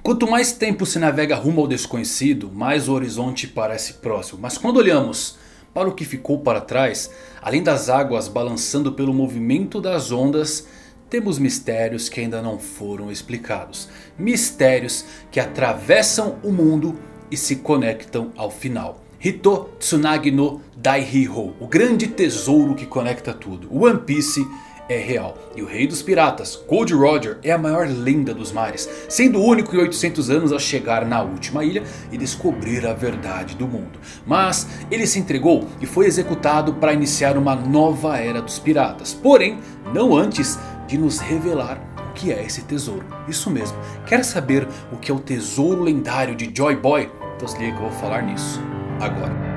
Quanto mais tempo se navega rumo ao desconhecido, mais o horizonte parece próximo. Mas quando olhamos para o que ficou para trás, além das águas balançando pelo movimento das ondas, temos mistérios que ainda não foram explicados. Mistérios que atravessam o mundo e se conectam ao final. Hito Tsunagi no Daihiro, o grande tesouro que conecta tudo. One Piece é real. E o rei dos piratas, Gold Roger, é a maior lenda dos mares. Sendo o único em 800 anos a chegar na última ilha e descobrir a verdade do mundo. Mas ele se entregou e foi executado para iniciar uma nova era dos piratas. Porém, não antes de nos revelar o que é esse tesouro. Isso mesmo, quer saber o que é o tesouro lendário de Joy Boy? Então se liga que eu vou falar nisso agora.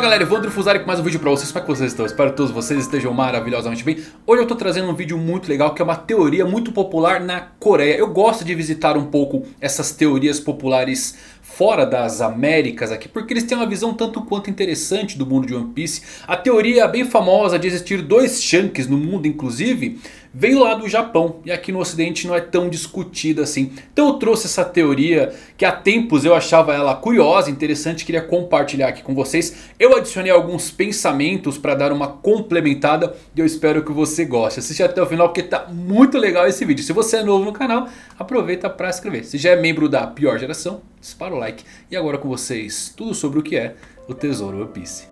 Fala galera, Evandro Fusari com mais um vídeo pra vocês, como é que vocês estão? Espero que todos vocês estejam maravilhosamente bem. Hoje eu tô trazendo um vídeo muito legal que é uma teoria muito popular na Coreia. Eu gosto de visitar um pouco essas teorias populares fora das Américas aqui Porque eles têm uma visão tanto quanto interessante do mundo de One Piece A teoria bem famosa de existir dois Shanks no mundo inclusive veio lá do Japão e aqui no ocidente não é tão discutida assim. Então eu trouxe essa teoria que há tempos eu achava ela curiosa, interessante, queria compartilhar aqui com vocês. Eu adicionei alguns pensamentos para dar uma complementada e eu espero que você goste. Assiste até o final porque tá muito legal esse vídeo. Se você é novo no canal, aproveita para se inscrever. Se já é membro da pior geração, dispara o like. E agora com vocês, tudo sobre o que é o Tesouro One Piece.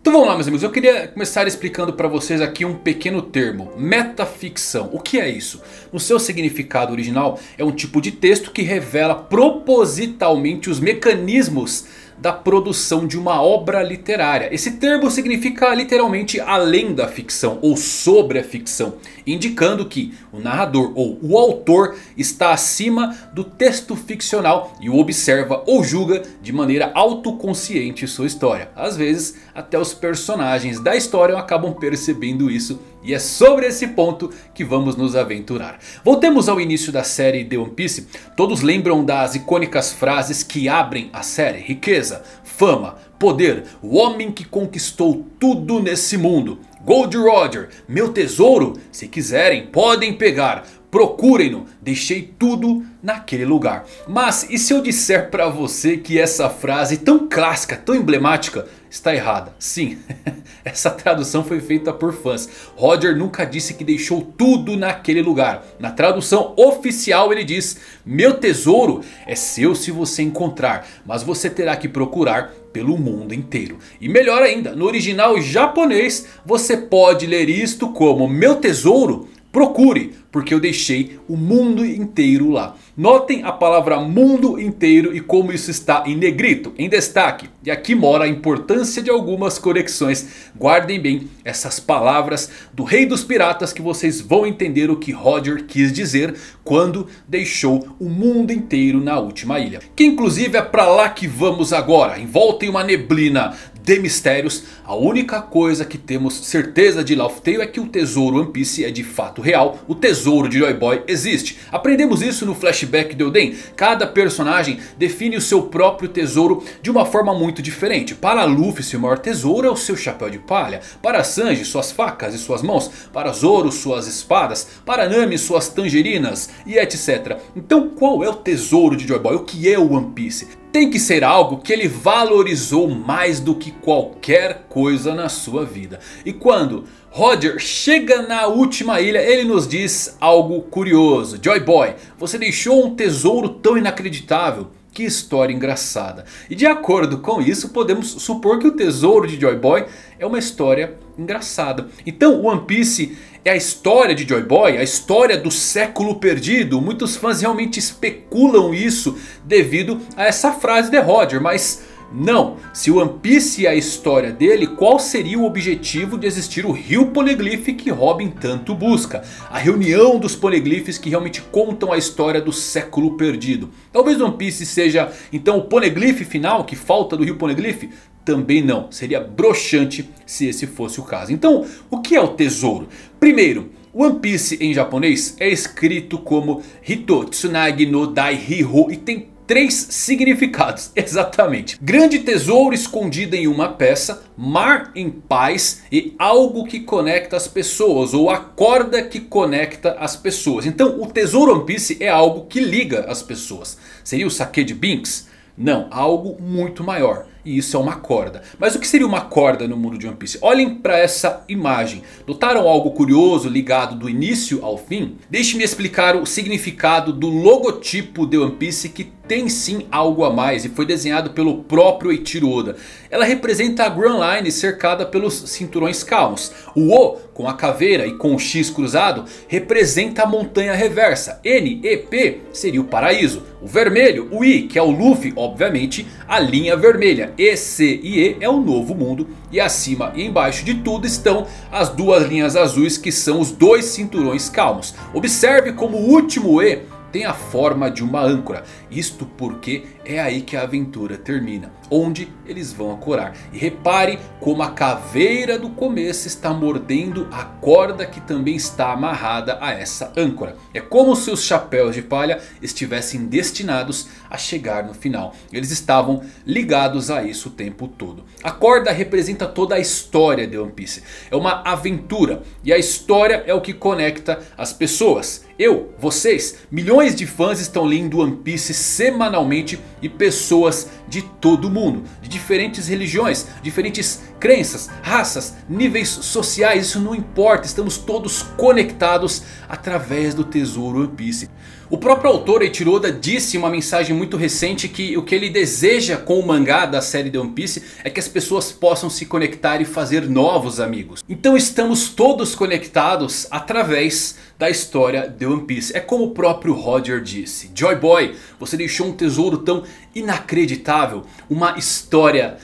Então vamos lá meus amigos, eu queria começar explicando para vocês aqui um pequeno termo, metaficção. O que é isso? No seu significado original é um tipo de texto que revela propositalmente os mecanismos da produção de uma obra literária. Esse termo significa literalmente além da ficção ou sobre a ficção. Indicando que o narrador ou o autor está acima do texto ficcional e o observa ou julga de maneira autoconsciente sua história. Às vezes até os personagens da história acabam percebendo isso e é sobre esse ponto que vamos nos aventurar. Voltemos ao início da série The One Piece. Todos lembram das icônicas frases que abrem a série. Riqueza, fama, poder, o homem que conquistou tudo nesse mundo. Gold Roger, meu tesouro, se quiserem podem pegar. Procurem-no, deixei tudo naquele lugar. Mas e se eu disser para você que essa frase tão clássica, tão emblemática, está errada? Sim, essa tradução foi feita por fãs. Roger nunca disse que deixou tudo naquele lugar. Na tradução oficial ele diz, meu tesouro é seu se você encontrar, mas você terá que procurar pelo mundo inteiro. E melhor ainda, no original japonês você pode ler isto como meu tesouro Procure, porque eu deixei o mundo inteiro lá. Notem a palavra mundo inteiro e como isso está em negrito, em destaque. E aqui mora a importância de algumas conexões. Guardem bem essas palavras do rei dos piratas que vocês vão entender o que Roger quis dizer quando deixou o mundo inteiro na última ilha. Que inclusive é para lá que vamos agora, envolta em uma neblina de mistérios. A única coisa que temos certeza de Laugh é que o tesouro One Piece é de fato real. O tesouro de Joy Boy existe. Aprendemos isso no flashback de Oden. Cada personagem define o seu próprio tesouro de uma forma muito diferente. Para Luffy seu maior tesouro é o seu chapéu de palha. Para Sanji suas facas e suas mãos. Para Zoro suas espadas. Para Nami suas tangerinas e etc. Então qual é o tesouro de Joy Boy? O que é o One Piece? Tem que ser algo que ele valorizou mais do que qualquer coisa na sua vida. E quando Roger chega na última ilha, ele nos diz algo curioso. Joy Boy, você deixou um tesouro tão inacreditável. Que história engraçada. E de acordo com isso, podemos supor que o tesouro de Joy Boy é uma história engraçada. Então One Piece é a história de Joy Boy, a história do século perdido. Muitos fãs realmente especulam isso devido a essa frase de Roger, mas... Não, se o One Piece é a história dele, qual seria o objetivo de existir o Rio Poneglyph que Robin tanto busca? A reunião dos Poneglyphs que realmente contam a história do século perdido. Talvez One Piece seja então o Poneglyph final que falta do Rio Poneglyph? Também não, seria broxante se esse fosse o caso. Então, o que é o tesouro? Primeiro, One Piece em japonês é escrito como Hito Tsunagi no Daihiro e tem três significados, exatamente. Grande tesouro escondido em uma peça, mar em paz e algo que conecta as pessoas. Ou a corda que conecta as pessoas. Então o tesouro One Piece é algo que liga as pessoas. Seria o saque de Binks? Não, algo muito maior. E isso é uma corda. Mas o que seria uma corda no mundo de One Piece? Olhem para essa imagem. Notaram algo curioso ligado do início ao fim? Deixe-me explicar o significado do logotipo de One Piece que tem sim algo a mais e foi desenhado pelo próprio Eiichiro Oda. Ela representa a Grand Line cercada pelos cinturões calmos. O O com a caveira e com o X cruzado representa a montanha reversa. N e P seria o paraíso. O vermelho, o I que é o Luffy, obviamente a linha vermelha. E, C e E é o novo mundo. E acima e embaixo de tudo estão as duas linhas azuis que são os dois cinturões calmos. Observe como o último E tem a forma de uma âncora. Isto porque é aí que a aventura termina. Onde eles vão ancorar. E repare como a caveira do começo está mordendo a corda que também está amarrada a essa âncora. É como se os chapéus de palha estivessem destinados a chegar no final. Eles estavam ligados a isso o tempo todo. A corda representa toda a história de One Piece. É uma aventura. E a história é o que conecta as pessoas. Eu, vocês, milhões de fãs estão lendo One Piece semanalmente e pessoas de todo mundo. De diferentes religiões, diferentes crenças, raças, níveis sociais. Isso não importa, estamos todos conectados através do tesouro One Piece. O próprio autor Eiichiro disse em uma mensagem muito recente que o que ele deseja com o mangá da série The One Piece é que as pessoas possam se conectar e fazer novos amigos. Então estamos todos conectados através da história de One Piece. É como o próprio Roger disse. Joy Boy, você deixou um tesouro tão inacreditável. Uma história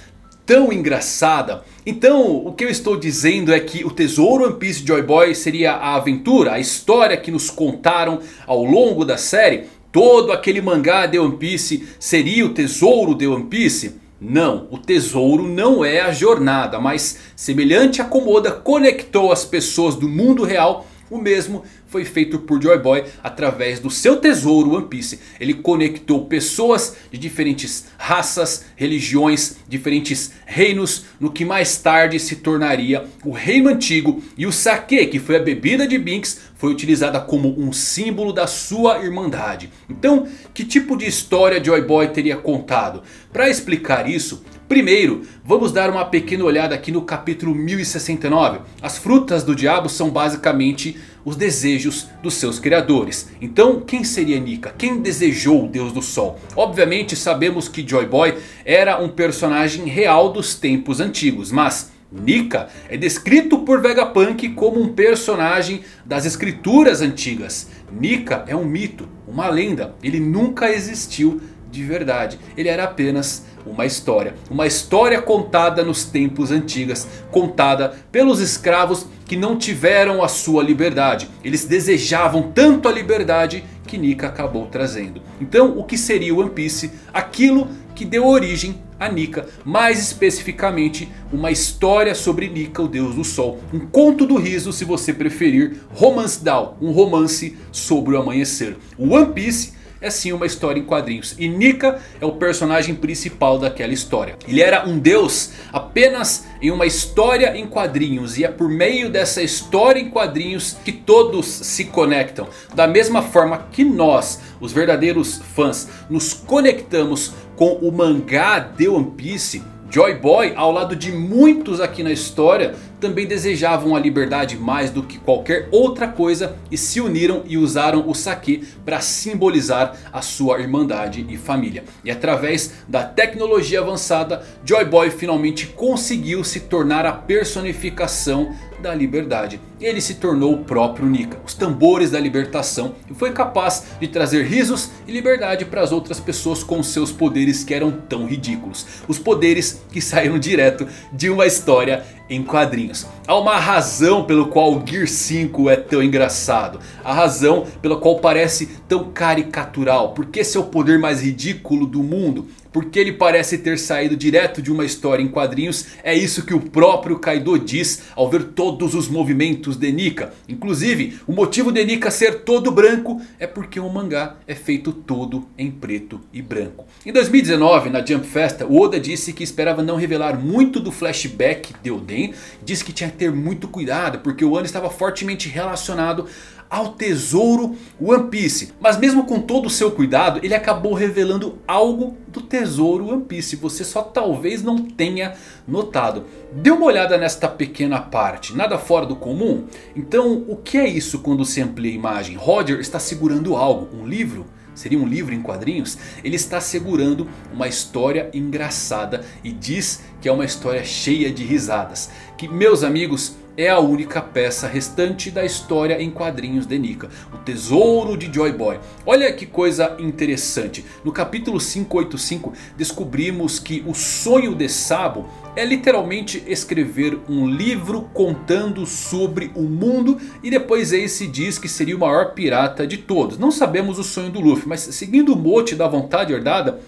tão engraçada. Então o que eu estou dizendo é que o tesouro One Piece Joy Boy seria a aventura, a história que nos contaram ao longo da série. Todo aquele mangá de One Piece seria o tesouro de One Piece? Não, o tesouro não é a jornada, mas semelhante a como Oda conectou as pessoas do mundo real, o mesmo foi feito por Joy Boy através do seu tesouro One Piece. Ele conectou pessoas de diferentes raças, religiões, diferentes reinos. No que mais tarde se tornaria o reino antigo. E o sake, que foi a bebida de Binks, foi utilizada como um símbolo da sua irmandade. Então, que tipo de história Joy Boy teria contado? Para explicar isso, Primeiro, vamos dar uma pequena olhada aqui no capítulo 1069. As frutas do diabo são basicamente os desejos dos seus criadores. Então quem seria Nika? Quem desejou o Deus do Sol? Obviamente sabemos que Joy Boy era um personagem real dos tempos antigos. Mas Nika é descrito por Vegapunk como um personagem das escrituras antigas. Nika é um mito, uma lenda. Ele nunca existiu de verdade. Ele era apenas uma história. Uma história contada nos tempos antigos. Contada pelos escravos que não tiveram a sua liberdade. Eles desejavam tanto a liberdade que Nika acabou trazendo. Então o que seria One Piece? Aquilo que deu origem a Nika. Mais especificamente uma história sobre Nika, o deus do sol. Um conto do riso se você preferir. Romance Down, um romance sobre o amanhecer. O One Piece é sim uma história em quadrinhos. E Nika é o personagem principal daquela história. Ele era um deus apenas em uma história em quadrinhos. E é por meio dessa história em quadrinhos que todos se conectam. Da mesma forma que nós, os verdadeiros fãs, nos conectamos com o mangá de One Piece. Joy Boy, ao lado de muitos aqui na história, também desejavam a liberdade mais do que qualquer outra coisa e se uniram e usaram o sake para simbolizar a sua irmandade e família. E através da tecnologia avançada, Joy Boy finalmente conseguiu se tornar a personificação da liberdade. Ele se tornou o próprio Nika, os tambores da libertação e foi capaz de trazer risos e liberdade para as outras pessoas com seus poderes que eram tão ridículos. Os poderes que saíram direto de uma história em quadrinhos. Há uma razão pelo qual o Gear 5 é tão engraçado. A razão pela qual parece tão caricatural. Porque esse é o poder mais ridículo do mundo. Porque ele parece ter saído direto de uma história em quadrinhos. É isso que o próprio Kaido diz ao ver todo todos os movimentos de Nika. Inclusive, o motivo de Nika ser todo branco é porque o mangá é feito todo em preto e branco. Em 2019, na Jump Festa, o Oda disse que esperava não revelar muito do flashback de Oden. Disse que tinha que ter muito cuidado porque o ano estava fortemente relacionado ao tesouro One Piece. Mas mesmo com todo o seu cuidado, ele acabou revelando algo do tesouro One Piece. Você só talvez não tenha notado. Dê uma olhada nesta pequena parte, nada fora do comum? Então o que é isso quando se amplia a imagem? Roger está segurando algo, um livro? Seria um livro em quadrinhos? Ele está segurando uma história engraçada e diz que é uma história cheia de risadas. Que meus amigos é a única peça restante da história em quadrinhos de Nika. O tesouro de Joy Boy. Olha que coisa interessante. No capítulo 585 descobrimos que o sonho de Sabo é literalmente escrever um livro contando sobre o mundo. E depois Ace diz que seria o maior pirata de todos. Não sabemos o sonho do Luffy, mas seguindo o mote da vontade herdada...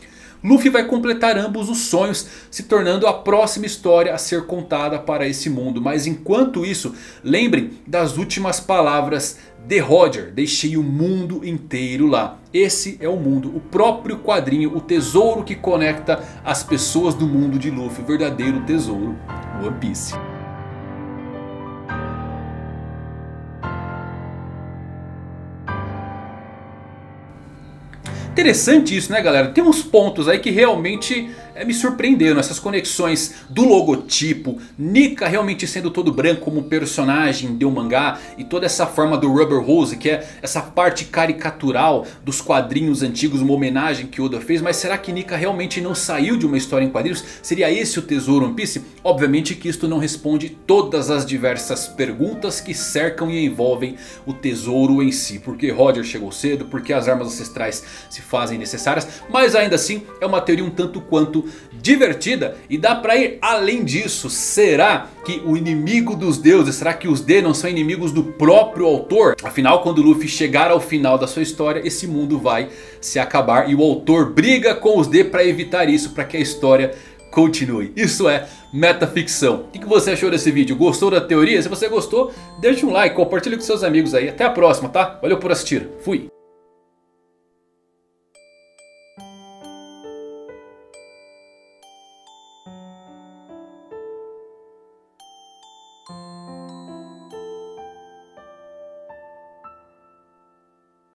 Luffy vai completar ambos os sonhos, se tornando a próxima história a ser contada para esse mundo. Mas enquanto isso, lembrem das últimas palavras de Roger. Deixei o mundo inteiro lá. Esse é o mundo, o próprio quadrinho, o tesouro que conecta as pessoas do mundo de Luffy. O verdadeiro tesouro, One Piece. Interessante isso né galera, tem uns pontos aí que realmente é, me surpreenderam. Essas conexões do logotipo, Nika realmente sendo todo branco como personagem de um mangá. E toda essa forma do Rubber Rose que é essa parte caricatural dos quadrinhos antigos, uma homenagem que Oda fez. Mas será que Nika realmente não saiu de uma história em quadrinhos? Seria esse o tesouro One Piece? Obviamente que isto não responde todas as diversas perguntas que cercam e envolvem o tesouro em si. Porque Roger chegou cedo, porque as armas ancestrais se fazem necessárias. Mas ainda assim é uma teoria um tanto quanto divertida. E dá pra ir além disso. Será que o inimigo dos deuses, será que os D não são inimigos do próprio autor? Afinal quando Luffy chegar ao final da sua história esse mundo vai se acabar. E o autor briga com os D para evitar isso, para que a história continue. Isso é metaficção. O que você achou desse vídeo? Gostou da teoria? Se você gostou, deixa um like, compartilha com seus amigos aí. Até a próxima, tá? Valeu por assistir. Fui!